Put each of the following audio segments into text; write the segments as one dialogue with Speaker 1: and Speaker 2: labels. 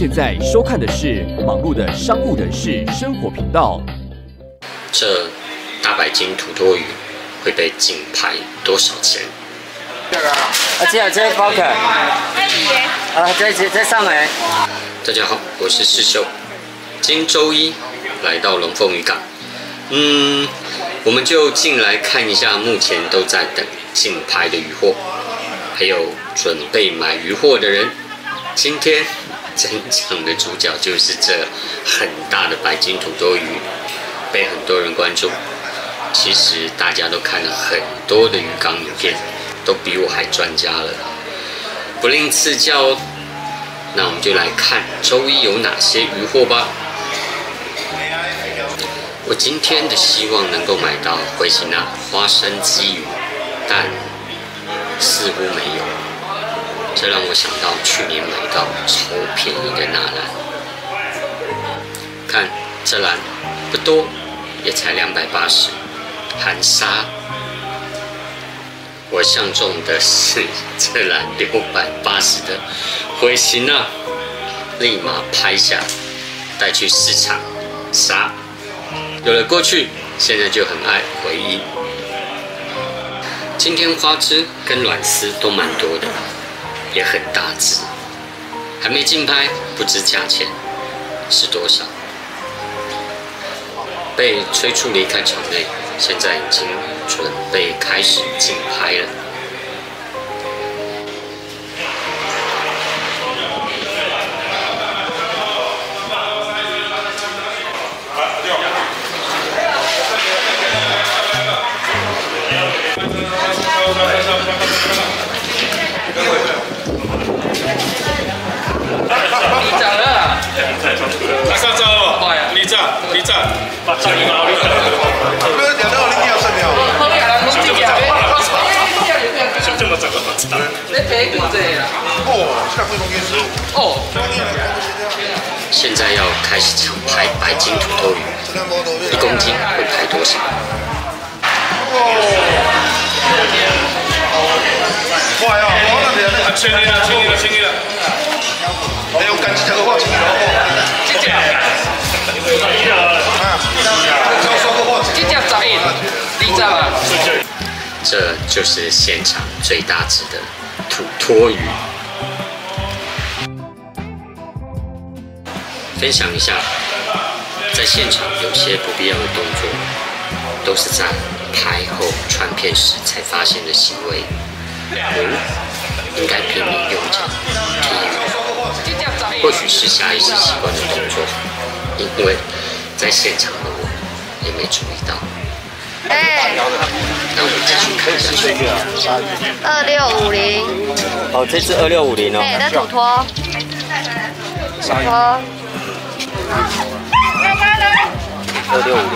Speaker 1: 现在收看的是忙碌的商务人士生活频道。
Speaker 2: 这大白金土托鱼会被竞拍多少钱？
Speaker 3: 啊，这样这包客。啊，在在在上来。
Speaker 2: 大家好，我是师秀。今周一来到龙凤渔港，嗯，我们就进来看一下目前都在等竞拍的渔货，还有准备买渔货的人。今天真正的主角就是这很大的白金土多鱼，被很多人关注。其实大家都看了很多的鱼缸影片，都比我还专家了，不吝赐教哦。那我们就来看周一有哪些鱼货吧。我今天的希望能够买到回形那花生鲫鱼，但似乎没有。这让我想到去年买到超便宜的那篮。看这篮不多，也才两百八十，含沙。我相中的是这篮六百八十的回形啊，立马拍下，带去市场杀。有了过去，现在就很爱回忆。今天花枝跟卵丝都蛮多的，也很大只，还没竞拍，不知价钱是多少。被催促离开场内，现在已经准备开始竞拍了。开始抢拍白金土豆鱼，一公斤会拍多少？快啊！我那边那千里了，千里了，千里了。哎呦，赶紧这个话，千里了。几只？几只十一？你知吗？这就是现场最大只的土托鱼。分享一下，在现场有些不必要的动作，都是在拍后传片时才发现的行为。嗯，应该拼命用脚踢鱼，或许是下意识习惯的动作，因为在现场的我也没注意到。哎，那我们继续看下去。
Speaker 4: 二六五零。
Speaker 3: 哦，这是二六五零哦。
Speaker 4: 对，那土托。土托。
Speaker 3: 二六五零，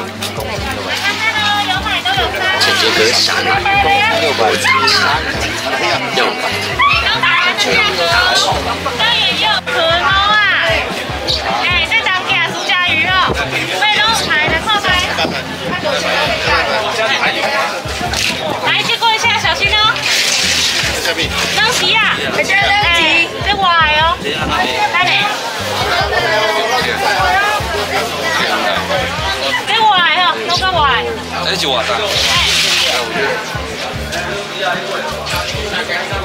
Speaker 2: 姐姐哥想买，六百五要买就要大手。
Speaker 5: 当然要可捞啊！哎，这张给苏家鱼哦，会捞财的，靠开。扔皮啊！扔皮，这歪哦。来嘞。给我来哦，都给我来。哎，就我的。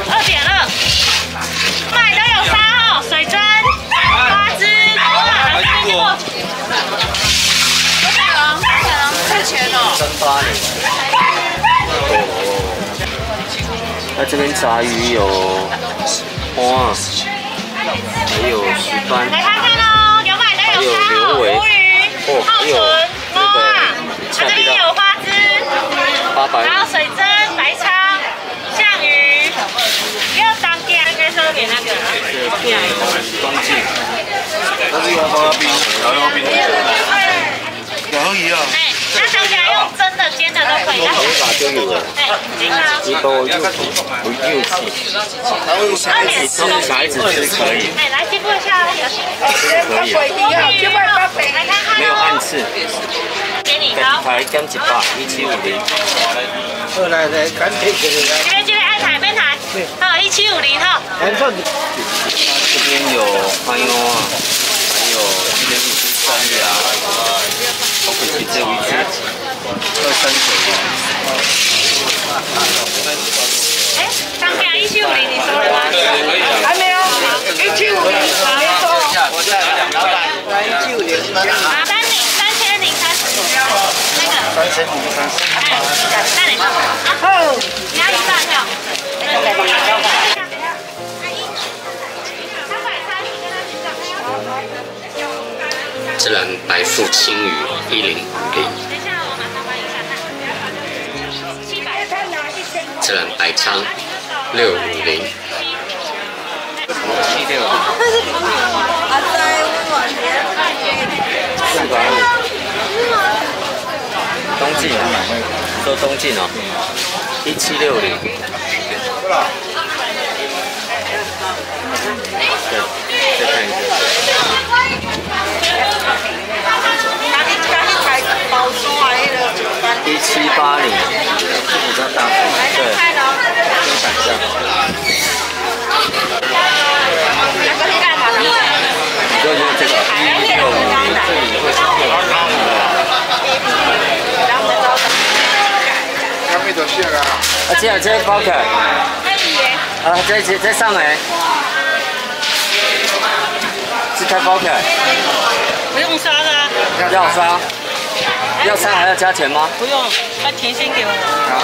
Speaker 5: 二点二，
Speaker 3: 这边炸鱼有哇，还有石斑。
Speaker 5: 来看看哦，有买的有三号乌鱼。泡纯猫啊，它这里有花枝，然后水针、白鲳、象鱼，要当店应该说给那个。
Speaker 6: 装进，但是要放冰，然后冰然后一样。
Speaker 5: 头
Speaker 3: 发就有了，
Speaker 5: 一个
Speaker 3: 又粗又细。他小
Speaker 5: 孩子吃，
Speaker 3: 小孩子吃可以。
Speaker 5: 哎，来接过一下，
Speaker 3: 可以。
Speaker 5: 没有暗刺。
Speaker 3: 没有暗刺。
Speaker 5: 给你。
Speaker 3: 台一七五零。
Speaker 6: 好来来，赶紧。这
Speaker 5: 边这边，爱台边台。好，一七五零哈。
Speaker 3: 这边有欢椒啊，
Speaker 4: 还有
Speaker 5: 这边山啊。个。
Speaker 3: 三千零三十。
Speaker 5: 那你放。好，你要一半票。
Speaker 2: 这篮白腹青鱼一零五零。这篮白鲳六五零。
Speaker 3: 七六。东晋，说东晋哦，一七六零。对，再看一个。一七八零，比较大。对，跟反向。你说就是这个一六五零，这里会是六啊，这样这包起来。啊，这这这上来。是开包起来。
Speaker 5: 不用刷的。
Speaker 3: 要刷。要刷还要加钱吗？
Speaker 5: 不用，把钱先给我。
Speaker 3: 好。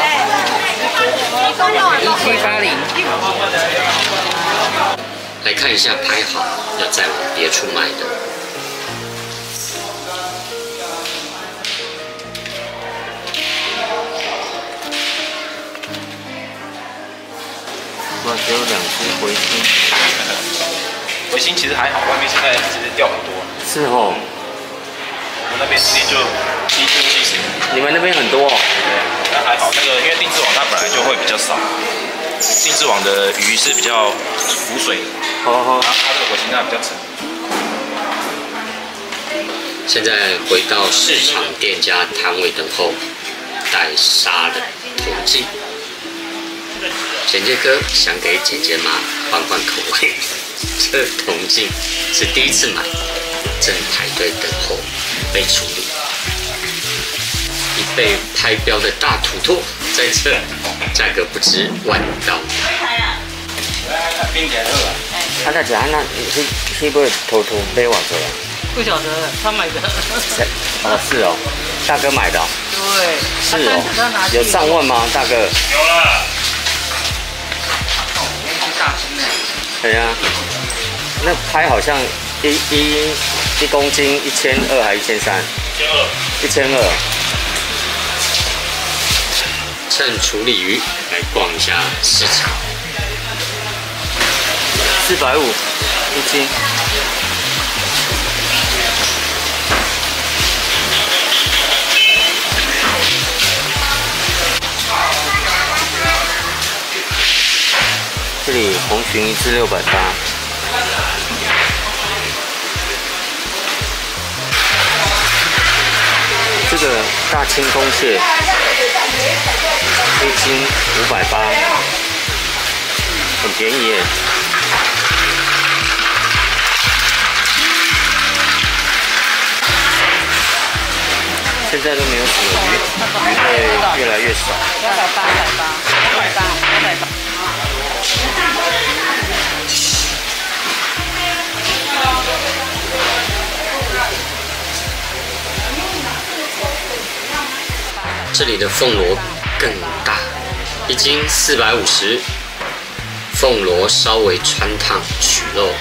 Speaker 3: 一七八零。
Speaker 2: 来看一下拍好要再往别处买的。
Speaker 3: 只有两只回心。
Speaker 6: 回心其实还好，外面现在其实掉很多。
Speaker 3: 是哦。
Speaker 6: 我们那边今天就七十七十。
Speaker 3: 你们那边很多哦。
Speaker 6: 对，那还好，那个因为定制网它本来就会比较少，定制网的鱼是比较浮水，
Speaker 3: 好好，
Speaker 6: 然后它这个回心它比较沉。
Speaker 2: 现在回到市场店家摊位等候待杀的统计。姐姐哥想给姐姐妈换换口味，这铜镜是第一次买，正排队等候被处理。一被拍标的大土兔在这，价格不值万刀。
Speaker 3: 他在讲那是是不是偷偷买我这
Speaker 7: 不晓得，他买的。
Speaker 3: 哦，是哦，大哥买的。
Speaker 7: 对。
Speaker 3: 是哦。有上万吗，大哥？
Speaker 6: 有了。
Speaker 3: 对呀，那拍好像一一一公斤一千二还一千三？
Speaker 6: 一千二。
Speaker 3: 一千二。
Speaker 2: 趁处理鱼来逛一下市场。
Speaker 3: 四百五一斤。这里红裙一只六百八，这个大青公蟹一斤五百八，很便宜耶。现在都没有什么鱼，鱼会越来越少。
Speaker 7: 两百八，两百八，两百八，两百八。
Speaker 2: 这里的凤螺更大，一斤四百五十。凤螺稍微穿烫取肉，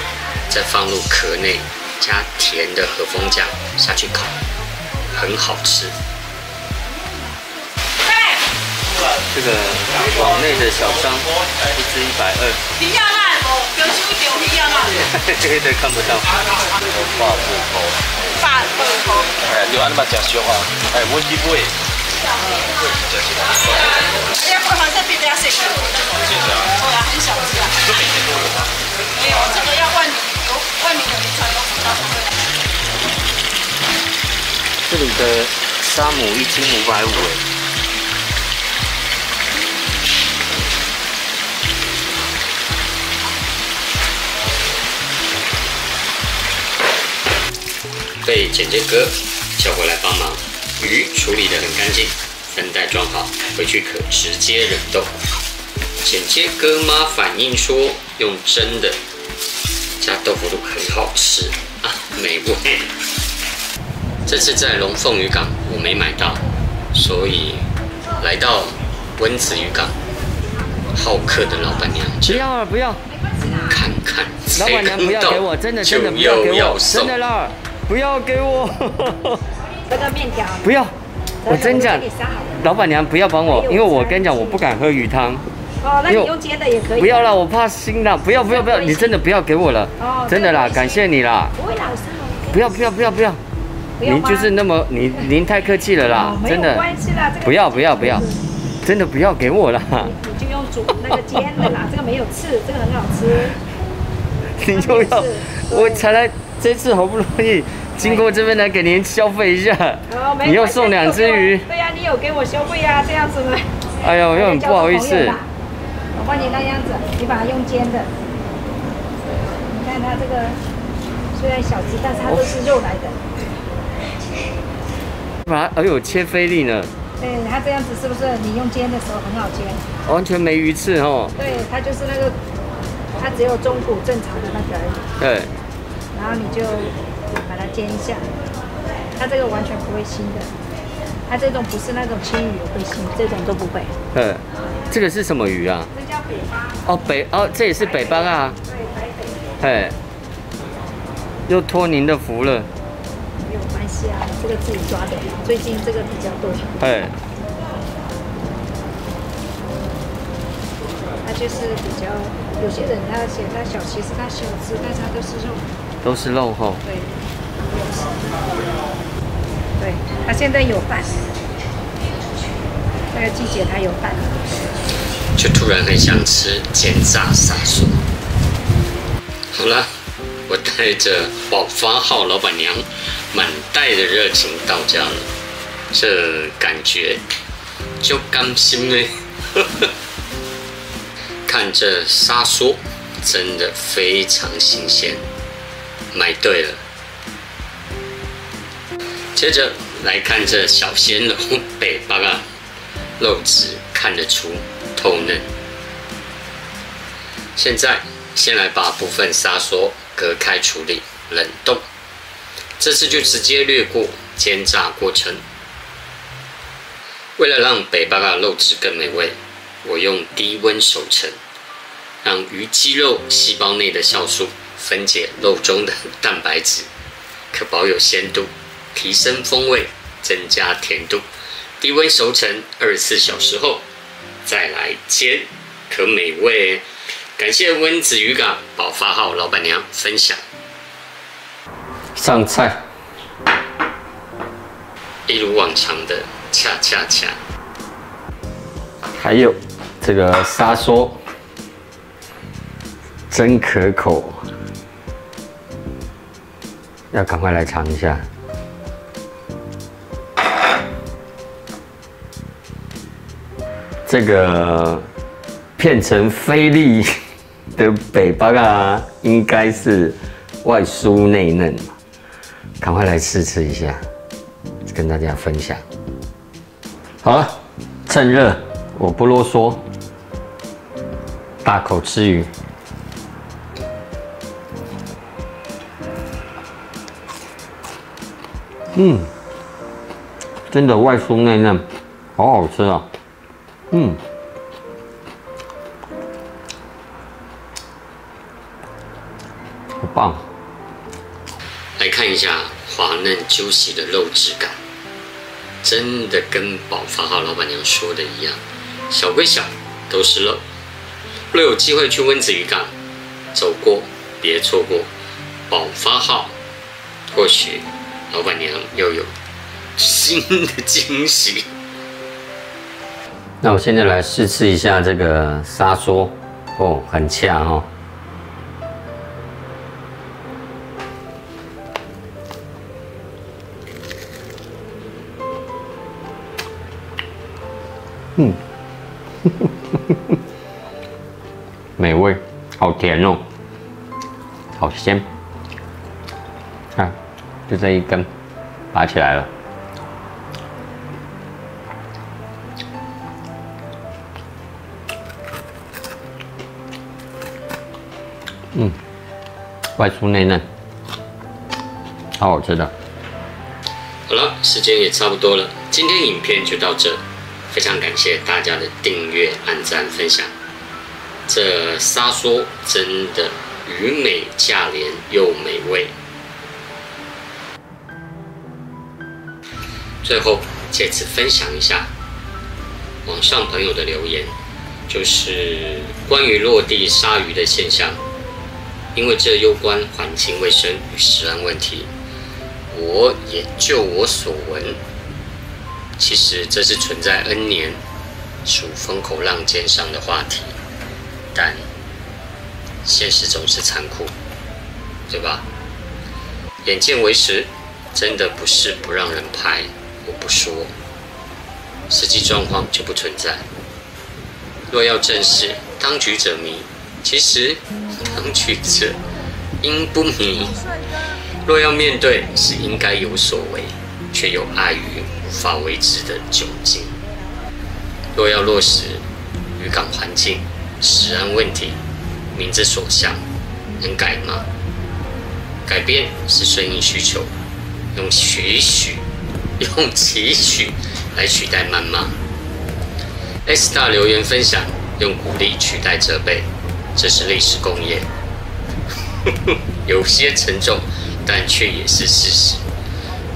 Speaker 2: 再放入壳内，加甜的和风酱下去烤，很好吃。
Speaker 3: 这个网内的小商，一只一百二。
Speaker 7: 你要那不？有手丢你要那？
Speaker 3: 黑的 看不到。
Speaker 6: 八步头。
Speaker 7: 八步头。
Speaker 6: 哎，就安尼嘛食俗啊！哎，我去买。
Speaker 7: 哎呀，不好这边要谁？谢谢啊。对啊，很小只啊。
Speaker 6: 这每天都有吗？
Speaker 7: 没有，这个要万里有万里有名传统大部分。
Speaker 3: 这里的沙姆一斤五百五哎。
Speaker 2: 被姐姐哥叫过来帮忙，鱼处理得很干净，分袋装好，回去可直接冷冻。剪接哥妈反映说，用蒸的加豆腐乳很好吃。啊，美味。这次在龙凤渔港我没买到，所以来到温子渔港，好客的老板娘
Speaker 3: 不要了，不要，
Speaker 2: 看看，
Speaker 3: 老板娘不要给我，真的真的不要给我，真的啦，不要给我，
Speaker 4: 这个面条
Speaker 3: 不要，我真讲，老板娘不要帮我，因为我跟你讲，我不敢喝鱼汤。
Speaker 4: 哦，那你用煎的也可以。
Speaker 3: 不要了，我怕腥了，不要不要不要，你真的不要给我了，真的啦，感谢你啦。
Speaker 4: 不会
Speaker 3: 不要不要不要不要。您就是那么您您太客气了啦，真的。不要不要不要，真的不要给我了。
Speaker 4: 你就用煮那个煎的啦，这个没有刺，这个很好吃。
Speaker 3: 你就要，我才来这次好不容易经过这边来给您消费一下，你又送两只鱼。
Speaker 4: 对呀，你有给我消费呀，这样子呢？
Speaker 3: 哎呦，又很不好意思。
Speaker 4: 我帮你那样子，你把它用煎的。你看它这个虽然小只，但是它都是肉来的。
Speaker 3: 把它，哎呦，切菲力呢？
Speaker 4: 对，它这样子是不是你用煎的时候很好煎？
Speaker 3: 完全没鱼刺哦。
Speaker 4: 对，它就是那个，它只有中骨正常的那个而已。
Speaker 3: 对。
Speaker 4: 然后你就把它煎一下，它这个完全不会腥的。它这种不是那种青鱼会腥，这种都不会。
Speaker 3: 嗯，这个是什么鱼啊？
Speaker 4: 这叫北巴。
Speaker 3: 哦，北哦，这也是北巴啊。
Speaker 4: 对，北北。
Speaker 3: 哎，又托您的福了。
Speaker 4: 没有关系啊，这个自己抓的，最近这个比较多。
Speaker 3: 哎。
Speaker 4: 它就是比较，有些人他写他小，其实他小吃，但是它都是肉。
Speaker 3: 都是肉厚。
Speaker 4: 对。对，它现在有饭。这个季节它有饭。
Speaker 2: 就突然很想吃煎炸沙酥。好了，我带着宝发号老板娘满带的热情到家了，这感觉就甘心嘞。看这沙梭，真的非常新鲜，买对了。接着来看这小鲜肉北巴啊，肉质看得出透嫩。现在先来把部分沙梭隔开处理冷冻，这次就直接略过煎炸过程。为了让北巴啊肉质更美味，我用低温熟成。让鱼肌肉细胞内的酵素分解肉中的蛋白质，可保有鲜度，提升风味，增加甜度。低温熟成二十四小时后再来煎，可美味。感谢温子渔港宝发号老板娘分享。
Speaker 3: 上菜，
Speaker 2: 一如往常的恰恰恰。
Speaker 3: 还有这个沙梭。真可口，要赶快来尝一下。这个片成菲力的北巴啊，应该是外酥内嫩赶快来试吃一下，跟大家分享。好了，趁热，我不啰嗦，大口吃鱼。嗯，真的外酥内嫩，好好吃啊！嗯，好棒。
Speaker 2: 来看一下滑嫩 juicy 的肉质感，真的跟宝发号老板娘说的一样，小归小，都是肉。若有机会去温子鱼港走过，别错过宝发号，或许。老板娘又有新的惊喜。
Speaker 3: 那我现在来试吃一下这个沙梭，哦，很呛哦。嗯，美味，好甜哦，好鲜，看。就这一根拔起来了。嗯，外酥内嫩，超好吃的。
Speaker 2: 好了，时间也差不多了，今天影片就到这，非常感谢大家的订阅、按赞、分享。这沙梭真的鱼美价廉又美味。最后借此分享一下网上朋友的留言，就是关于落地鲨鱼的现象，因为这攸关环境卫生与食安问题。我也就我所闻，其实这是存在 N 年、属风口浪尖上的话题，但现实总是残酷，对吧？眼见为实，真的不是不让人拍，不说，实际状况就不存在。若要正视，当局者迷，其实当局者应不迷。若要面对，是应该有所为，却又碍于无法为之的窘境。若要落实渔港环境、食安问题，民之所向，能改吗？改变是顺应需求，用期许、用期许来取代谩骂。S 大留言分享，用鼓励取代责备，这是历史工业，有些沉重。但却也是事实。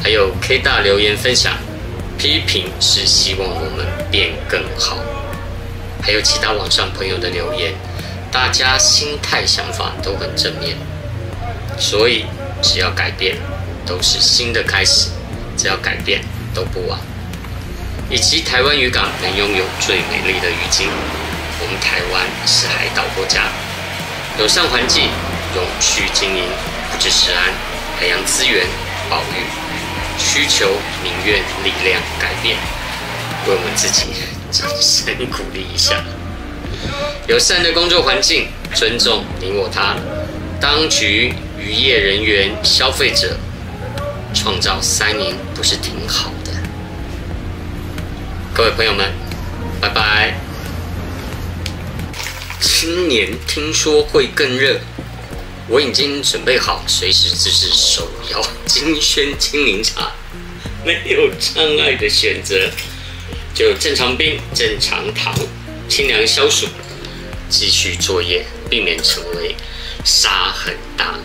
Speaker 2: 还有 K 大留言分享，批评是希望我们变更好。还有其他网上朋友的留言，大家心态想法都很正面，所以只要改变，都是新的开始。只要改变都不晚。以及台湾渔港能拥有最美丽的渔景，我们台湾是海岛国家，友善环境，永续经营，不止食安。海洋资源保育需求、民怨、力量改变，为我们自己掌声鼓励一下。友善的工作环境，尊重你我他，当局、渔业人员、消费者，创造三赢不是挺好的？各位朋友们，拜拜。今年听说会更热。我已经准备好，随时自制手摇金萱清柠茶，没有障碍的选择，就正常冰、正常糖，清凉消暑，继续作业，避免成为沙很大。